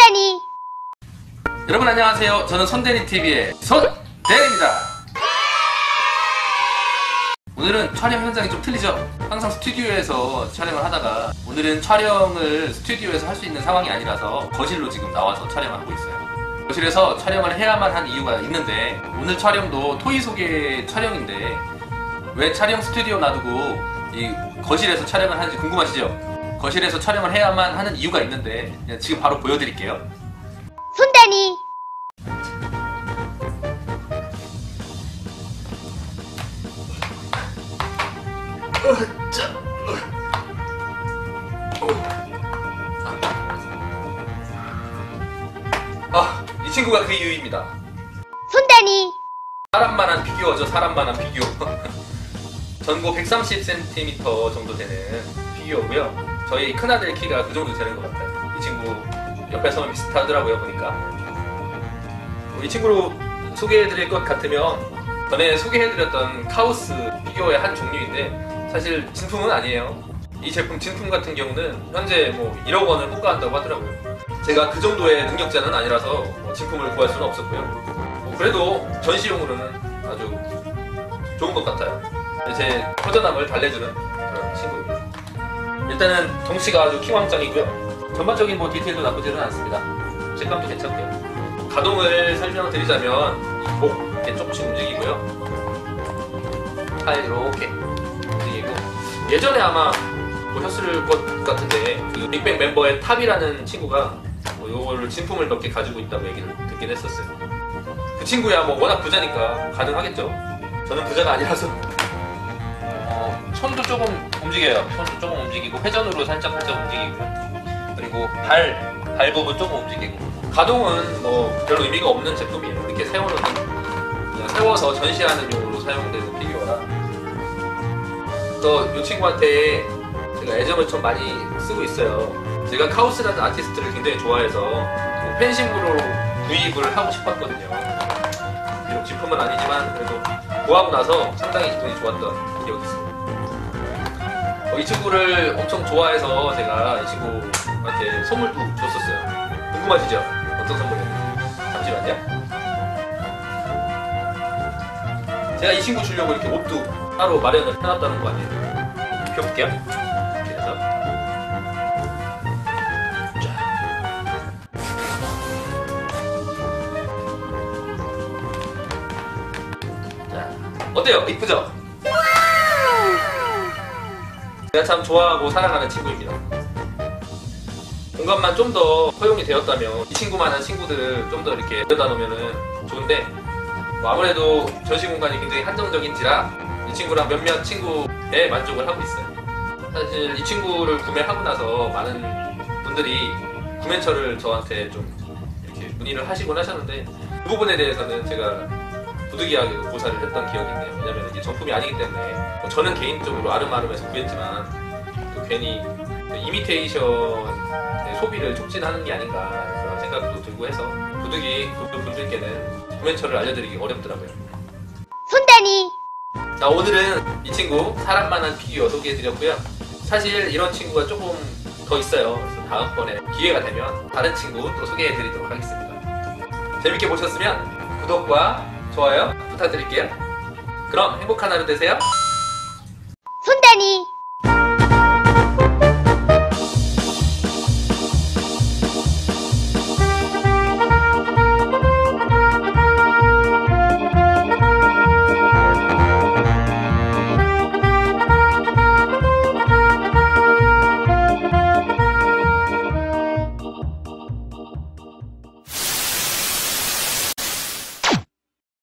손대니 여러분 안녕하세요. 저는 손대니 TV의 손대니입니다. 오늘은 촬영 현장이 좀 틀리죠? 항상 스튜디오에서 촬영을 하다가 오늘은 촬영을 스튜디오에서 할 수 있는 상황이 아니라서 거실로 지금 나와서 촬영을 하고 있어요. 거실에서 촬영을 해야만 한 이유가 있는데 오늘 촬영도 토이 소개 촬영인데 왜 촬영 스튜디오 놔두고 이 거실에서 촬영을 하는지 궁금하시죠? 거실에서 촬영을 해야만 하는 이유가 있는데 지금 바로 보여드릴게요. 손대니 아, 이 친구가 그 이유입니다. 손대니 사람만한 피규어죠, 사람만한 피규어. 전고 130cm 정도 되는 피규어고요. 저희 큰아들 키가 그 정도 되는 것 같아요. 이 친구 옆에 서면 비슷하더라고요, 보니까. 뭐이 친구로 소개해드릴 것 같으면 전에 소개해드렸던 카오스 피규어의 한 종류인데 사실 진품은 아니에요. 이 제품 진품 같은 경우는 현재 뭐 1억 원을 호가한다고 하더라고요. 제가 그 정도의 능력자는 아니라서 뭐 진품을 구할 수는 없었고요. 뭐 그래도 전시용으로는 아주 좋은 것 같아요. 제 허전함을 달래주는 그런 친구입니다. 일단은 덩치가 아주 킹왕짱이고요. 전반적인 뭐 디테일도 나쁘지는 않습니다. 색감도 괜찮고요. 가동을 설명드리자면 목 이렇게 조금씩 움직이고요. 팔 이렇게 움직이고 예전에 아마 보셨을 것 같은데 그 빅뱅 멤버의 탑이라는 친구가 뭐 요거를 진품을 몇 개 가지고 있다고 얘기를 듣긴 했었어요. 그 친구야 뭐 워낙 부자니까 가능하겠죠. 저는 부자가 아니라서 어, 손도 조금 움직여요. 손도 조금 움직이고 회전으로 살짝 살짝 움직이고요. 그리고 발, 발 부분 조금 움직이고 가동은 뭐 별로 의미가 없는 제품이에요. 이렇게 세워놓는 세워서 전시하는 용으로 사용되는 피규어라 그래서 이 친구한테 제가 애정을 좀 많이 쓰고 있어요. 제가 카우스라는 아티스트를 굉장히 좋아해서 그 팬심으로 구입을 하고 싶었거든요. 비록 진품은 아니지만 그래도 구하고 나서 상당히 기분이 좋았던 기억이 있습니다. 어, 이 친구를 엄청 좋아해서 제가 이 친구한테 선물도 줬었어요. 궁금하시죠? 어떤 선물이었는지. 잠시만요. 제가 이 친구 주려고 이렇게 옷도 따로 마련을 해놨다는 거 아니에요? 펴볼게요. 이렇게 해서. 자. 자, 어때요? 이쁘죠? 제가 참 좋아하고 사랑하는 친구입니다. 공간만 좀 더 허용이 되었다면 이 친구만한 친구들을 좀 더 이렇게 내다 놓으면 좋은데 뭐 아무래도 전시 공간이 굉장히 한정적인지라 이 친구랑 몇몇 친구에 만족을 하고 있어요. 사실 이 친구를 구매하고 나서 많은 분들이 구매처를 저한테 좀 이렇게 문의를 하시곤 하셨는데 그 부분에 대해서는 제가 부득이하게 고사를 했던 기억이 있네요. 왜냐면 이게 정품이 아니기 때문에 뭐 저는 개인적으로 아름아름해서 구했지만 또 괜히 이미테이션의 소비를 촉진하는 게 아닌가 그런 생각도 들고 해서 부득이 그 분들께는 구매처를 알려드리기 어렵더라고요. 손대니 자 오늘은 이 친구 사람만한 피규어 소개해드렸고요. 사실 이런 친구가 조금 더 있어요. 그래서 다음번에 기회가 되면 다른 친구 또 소개해드리도록 하겠습니다. 재밌게 보셨으면 구독과 좋아요 부탁드릴게요. 그럼 행복한 하루 되세요. 손대니